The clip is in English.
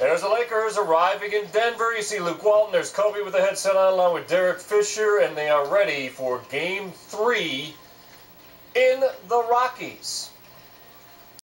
There's the Lakers arriving in Denver. You see Luke Walton. There's Kobe with the headset on along with Derek Fisher, and they are ready for game three in the Rockies.